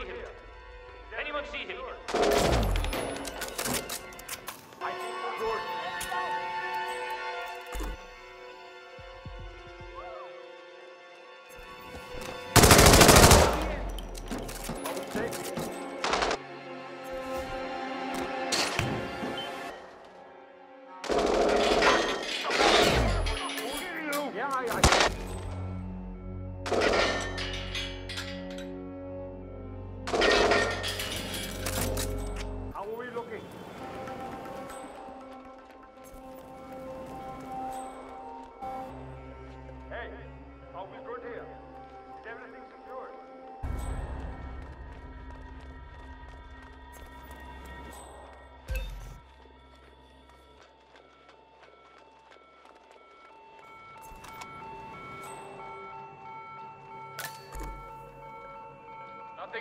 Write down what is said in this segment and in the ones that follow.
see him? Anyone see him?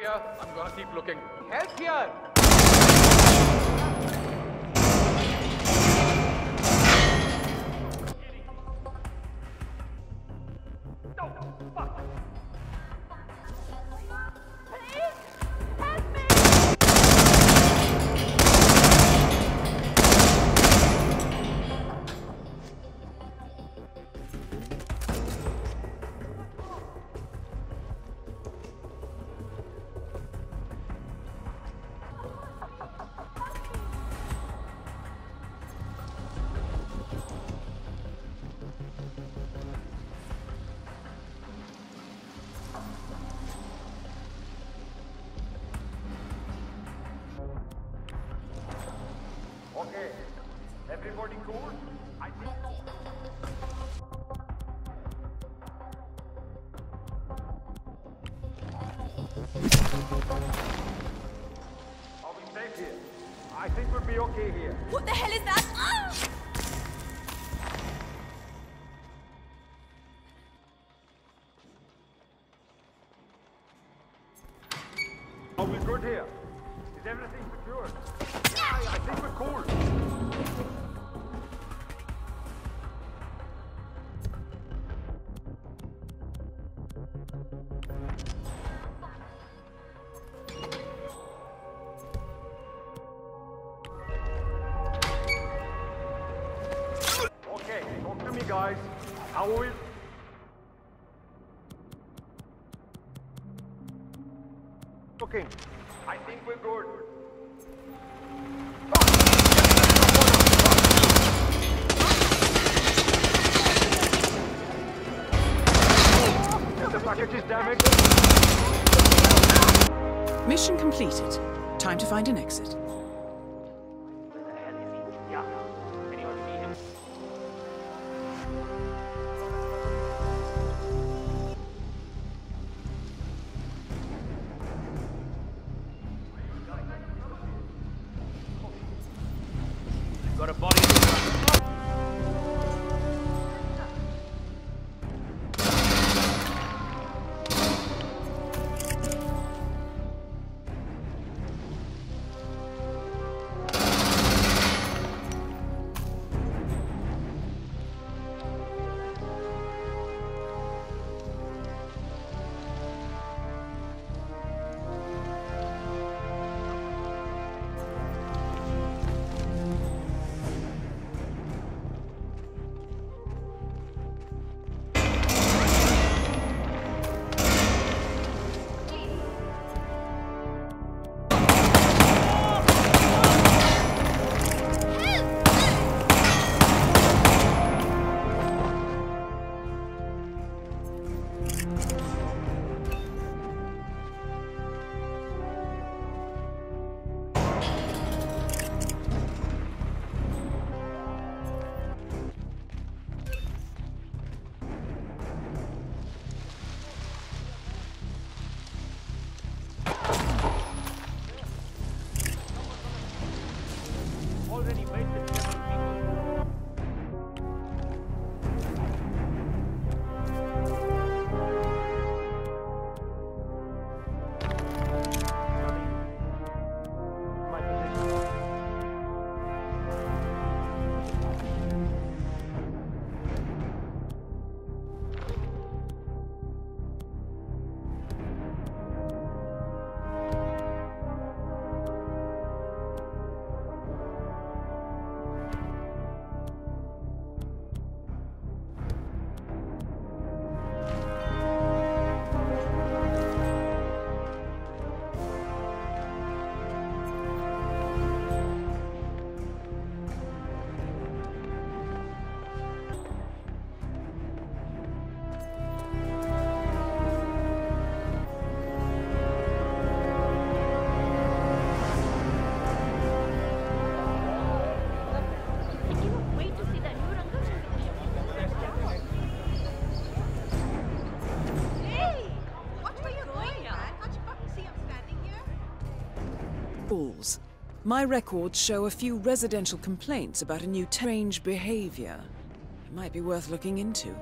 Area. I'm gonna keep looking. Help here! Okay, everybody cool? I think. Are we safe here? I think we'll be okay here. What the hell is that? Ah! Okay, talk to me, guys. Okay, I think we're good. Package is damaged. Mission completed. Time to find an exit. My records show a few residential complaints about a new strange behavior. It might be worth looking into.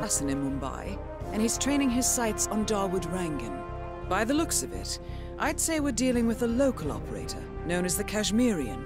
Assassin in Mumbai, and he's training his sights on Dawood Rangan. By the looks of it, I'd say we're dealing with a local operator, known as the Kashmirian.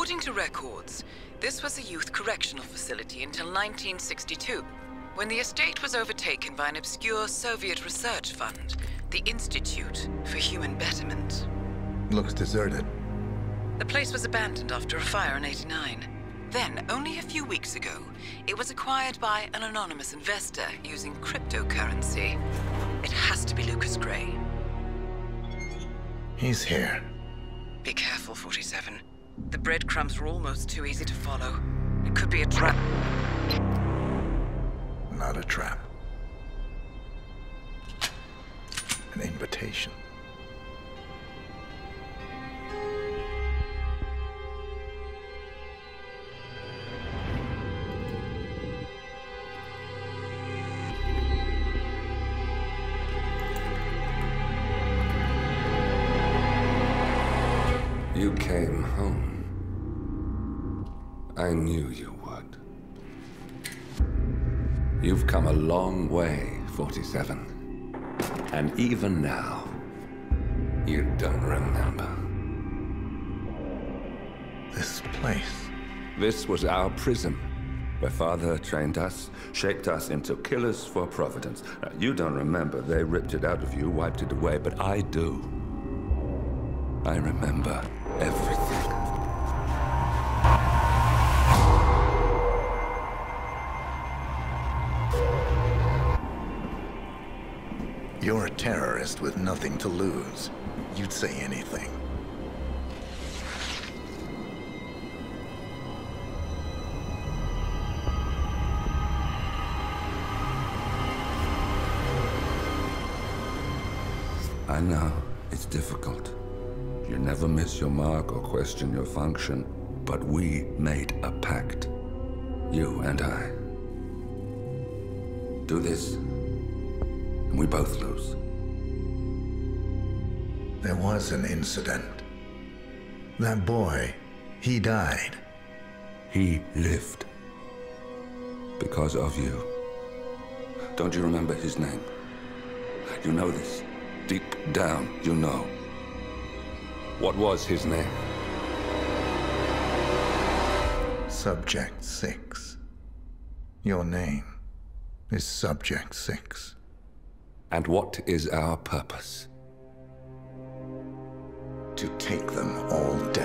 According to records, this was a youth correctional facility until 1962, when the estate was overtaken by an obscure Soviet research fund, the Institute for Human Betterment. Looks deserted. The place was abandoned after a fire in 89. Then, only a few weeks ago, it was acquired by an anonymous investor using cryptocurrency. It has to be Lucas Gray. He's here. Be careful, 47. The breadcrumbs were almost too easy to follow. It could be a trap. Not a trap. An invitation. I knew you would. You've come a long way, 47. And even now, you don't remember. This place. This was our prison, where Father trained us, shaped us into killers for Providence. Now, you don't remember. They ripped it out of you, wiped it away, but I do. I remember everything. You're a terrorist with nothing to lose. You'd say anything. I know it's difficult. You never miss your mark or question your function, but we made a pact. You and I. Do this, and we both lose. There was an incident. That boy, he died. He lived. Because of you. Don't you remember his name? You know this. Deep down, you know. What was his name? Subject 6. Your name is Subject 6. And what is our purpose? To take them all down.